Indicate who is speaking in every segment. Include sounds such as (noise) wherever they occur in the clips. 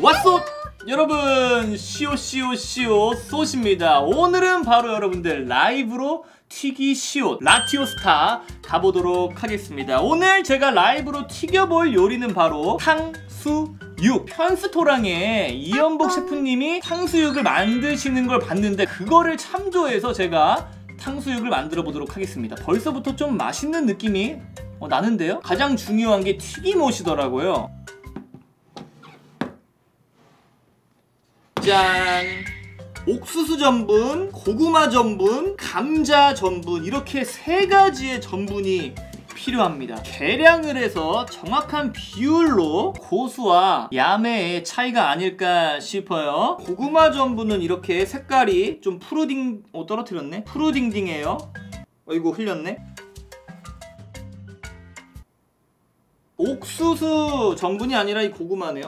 Speaker 1: 왓썹 여러분 시오시오시오 쏘십니다. 오늘은 바로 여러분들 라이브로 튀기 시옷 라티오 스타 가보도록 하겠습니다. 오늘 제가 라이브로 튀겨볼 요리는 바로 탕수 육. 편스토랑에 이연복 셰프님이 탕수육을 만드시는 걸 봤는데 그거를 참조해서 제가 탕수육을 만들어 보도록 하겠습니다. 벌써부터 좀 맛있는 느낌이 어, 나는데요? 가장 중요한 게 튀김옷이더라고요 짠! 옥수수 전분, 고구마 전분, 감자 전분 이렇게 세 가지의 전분이 필요합니다. 계량을 해서 정확한 비율로 고수와 야매의 차이가 아닐까 싶어요. 고구마 전분은 이렇게 색깔이 좀 푸르딩... 어 떨어뜨렸네? 푸르딩딩해요. 어이구 흘렸네? 옥수수 전분이 아니라 이 고구마네요.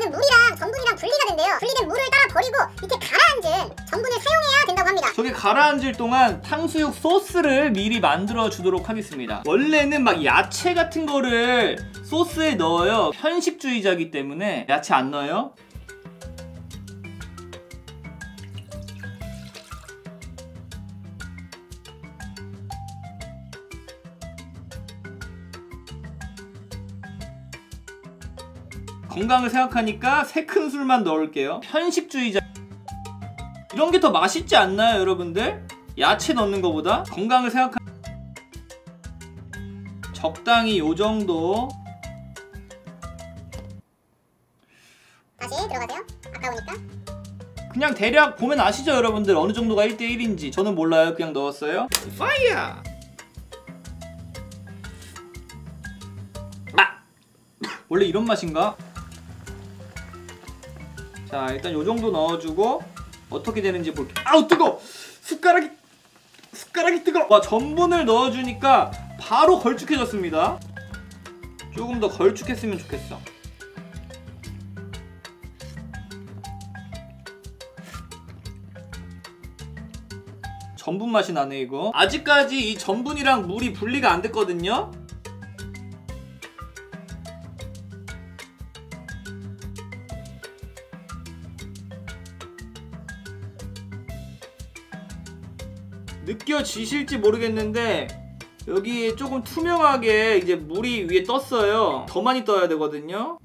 Speaker 2: 기다리면 물이랑 전분이랑 분리가 된대요. 분리된 물을 따라 버리고 이렇게 가라앉은 전분을 사용해야 된다고 합니다.
Speaker 1: 저게 가라앉을 동안 탕수육 소스를 미리 만들어 주도록 하겠습니다. 원래는 막 야채 같은 거를 소스에 넣어요. 편식주의자기 때문에 야채 안 넣어요. 건강을 생각하니까 세 큰술만 넣을게요. 편식주의자 이런 게 더 맛있지 않나요, 여러분들? 야채 넣는 것보다 건강을 생각하 적당히 요 정도
Speaker 2: 다시 들어가세요. 아까우니까.
Speaker 1: 그냥 대략 보면 아시죠, 여러분들? 어느 정도가 1대1인지 저는 몰라요. 그냥 넣었어요. 파이어! 아! 원래 이런 맛인가? 자, 일단 요 정도 넣어주고 어떻게 되는지 볼게요. 아우 뜨거! 숟가락이 숟가락이 뜨거. 와 전분을 넣어주니까 바로 걸쭉해졌습니다. 조금 더 걸쭉했으면 좋겠어. 전분 맛이 나네 이거. 아직까지 이 전분이랑 물이 분리가 안 됐거든요. 느껴지실지 모르겠는데 여기 조금 투명하게 이제 물이 위에 떴어요. 더 많이 떠야 되거든요.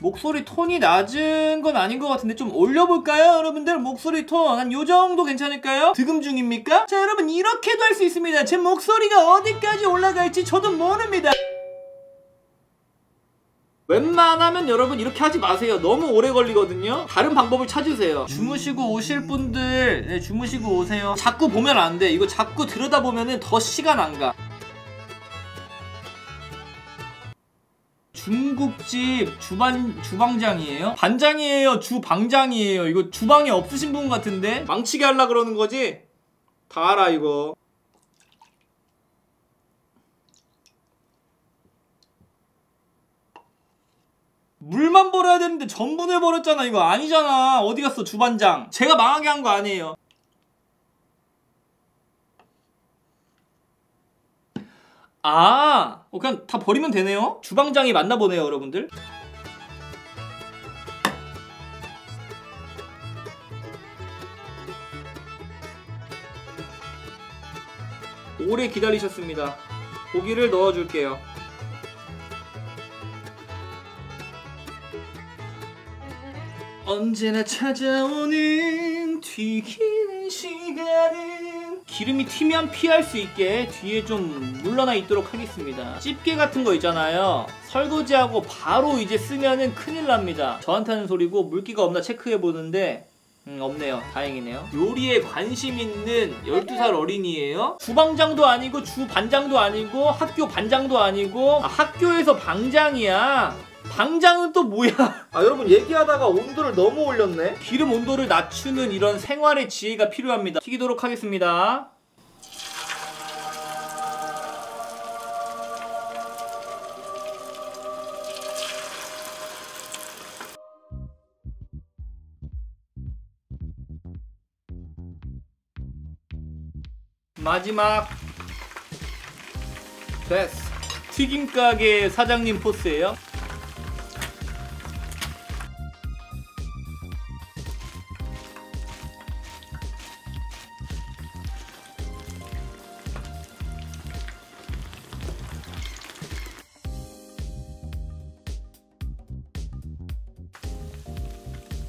Speaker 1: 목소리 톤이 낮은 건 아닌 것 같은데 좀 올려볼까요 여러분들 목소리 톤 한 요정도 괜찮을까요? 득음 중입니까? 자 여러분 이렇게도 할 수 있습니다 제 목소리가 어디까지 올라갈지 저도 모릅니다 웬만하면 여러분 이렇게 하지 마세요. 너무 오래 걸리거든요. 다른 방법을 찾으세요. 주무시고 오실 분들 네, 주무시고 오세요. 자꾸 보면 안 돼. 이거 자꾸 들여다보면 더 시간 안 가. 중국집 주방 주방장이에요? 반장이에요? 주방장이에요? 이거 주방에 없으신 분 같은데 망치게 하려 그러는 거지? 다 알아 이거. 물만 버려야 되는데 전분을 버렸잖아. 이거 아니잖아. 어디 갔어 주반장? 제가 망하게 한 거 아니에요. 아 어, 그냥 다 버리면 되네요? 주방장이 맞나 보네요 여러분들. 오래 기다리셨습니다. 고기를 넣어줄게요 언제나 찾아오는 튀기는 시간은 기름이 튀면 피할 수 있게 뒤에 좀 물러나 있도록 하겠습니다 집게 같은 거 있잖아요 설거지하고 바로 이제 쓰면은 큰일 납니다 저한테 하는 소리고 물기가 없나 체크해 보는데 음, 없네요. 다행이네요. 요리에 관심 있는 12살 어린이에요. 주방장도 아니고 주반장도 아니고 학교 반장도 아니고 아, 학교에서 방장이야. 방장은 또 뭐야? 아 여러분 얘기하다가 온도를 너무 올렸네. 기름 온도를 낮추는 이런 생활의 지혜가 필요합니다. 튀기도록 하겠습니다. 마지막 됐어. 튀김 가게 사장님 포스예요.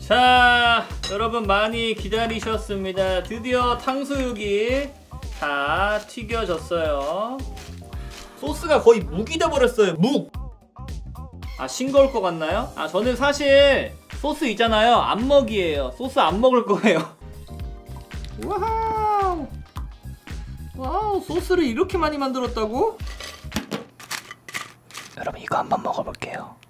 Speaker 1: 자, 여러분 많이 기다리셨습니다. 드디어 탕수육이 다 튀겨졌어요. 소스가 거의 묵이 돼버렸어요. 묵. 아 싱거울 것 같나요? 아 저는 사실 소스 있잖아요. 안 먹이에요. 소스 안 먹을 거예요. (laughs) 와우. 와우 소스를 이렇게 많이 만들었다고? 여러분 이거 한번 먹어볼게요.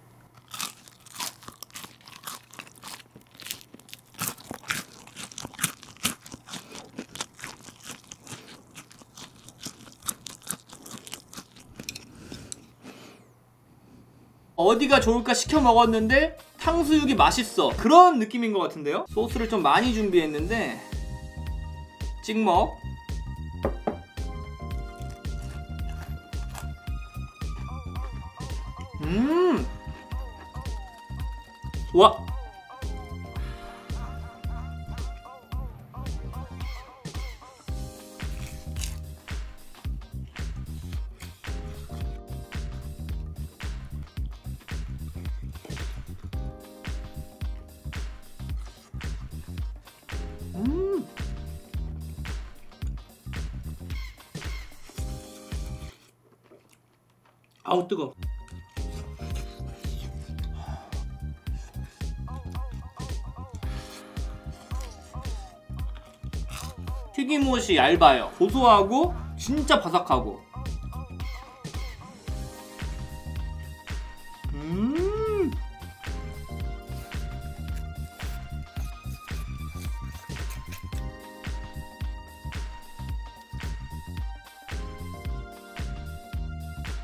Speaker 1: 어디가 좋을까 시켜 먹었는데 탕수육이 맛있어. 그런 느낌인 것 같은데요? 소스를 좀 많이 준비했는데 찍먹 아우 뜨거. 튀김옷이 얇아요. 고소하고 진짜 바삭하고.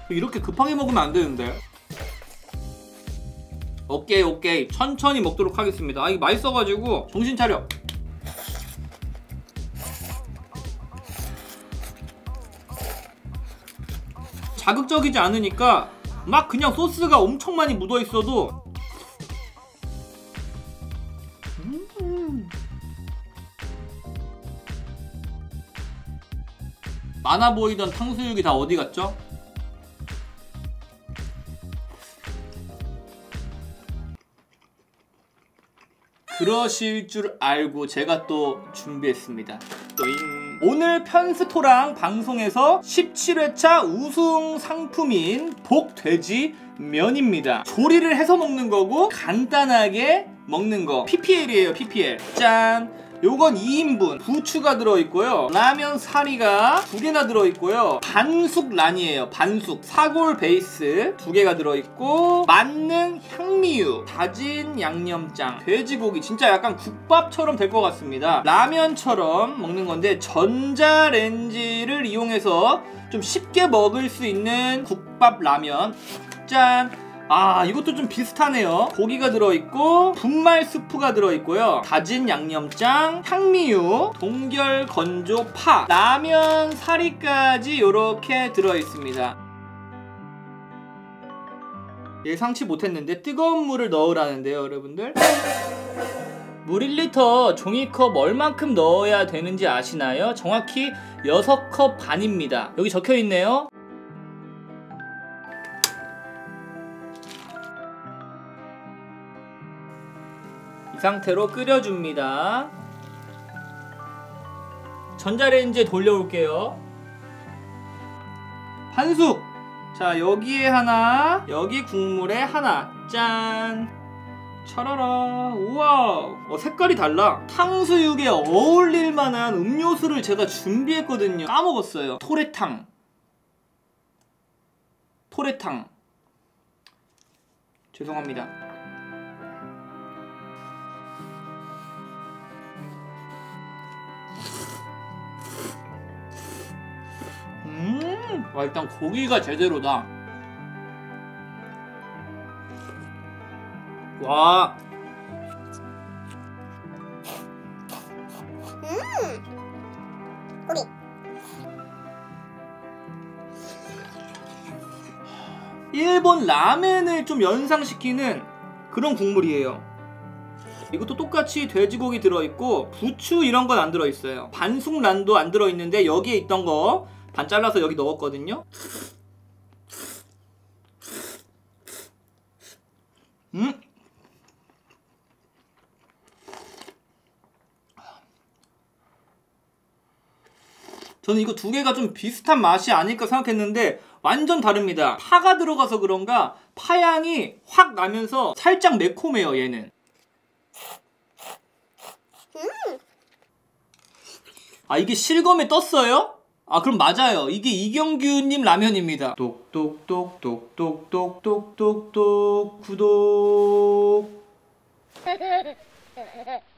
Speaker 1: 이렇게 급하게 먹으면 안 되는데. 오케이 오케이 천천히 먹도록 하겠습니다. 아 이거 맛있어가지고 정신 차려. 자극적이지 않으니까 막 그냥 소스가 엄청 많이 묻어 있어도 음. 많아 보이던 탕수육이 다 어디 갔죠? 그러실 줄 알고 제가 또 준비했습니다. 또잉. 오늘 편스토랑 방송에서 17회차 우승 상품인 복돼지 면입니다. 조리를 해서 먹는 거고 간단하게 먹는 거. PPL이에요, PPL. 짠. 요건 2인분. 부추가 들어있고요. 라면 사리가 두 개나 들어있고요. 반숙 란이에요. 반숙. 사골 베이스 두 개가 들어있고 만능 향미유 다진 양념장 돼지고기. 진짜 약간 국밥처럼 될 것 같습니다. 라면처럼 먹는 건데 전자레인지를 이용해서 좀 쉽게 먹을 수 있는 국밥 라면. 짠 아 이것도 좀 비슷하네요. 고기가 들어있고 분말 스프가 들어있고요. 다진 양념장 향미유 동결 건조 파 라면 사리까지 이렇게 들어있습니다. 예상치 못했는데 뜨거운 물을 넣으라는데요 여러분들. 물 1리터 종이컵 얼만큼 넣어야 되는지 아시나요? 정확히 6컵 반입니다. 여기 적혀있네요 이 상태로 끓여줍니다. 전자레인지에 돌려올게요. 반숙! 자, 여기에 하나, 여기 국물에 하나. 짠! 차라라. 우와! 어, 색깔이 달라. 탕수육에 어울릴 만한 음료수를 제가 준비했거든요. 까먹었어요. 토레탕. 토레탕. 죄송합니다. 와, 일단 고기가 제대로다. 와,
Speaker 2: 고기.
Speaker 1: 일본 라멘을 좀 연상시키는 그런 국물이에요. 이것도 똑같이 돼지고기 들어있고 부추 이런 건 안 들어있어요. 반숙란도 안 들어있는데 여기에 있던 거 반 잘라서 여기 넣었거든요. 음. 저는 이거 두 개가 좀 비슷한 맛이 아닐까 생각했는데 완전 다릅니다. 파가 들어가서 그런가 파향이 확 나면서 살짝 매콤해요 얘는. 아 이게 실검에 떴어요? 아 그럼 맞아요. 이게 이경규님 라면입니다. 똑똑똑똑똑똑똑똑 구독. (laughs)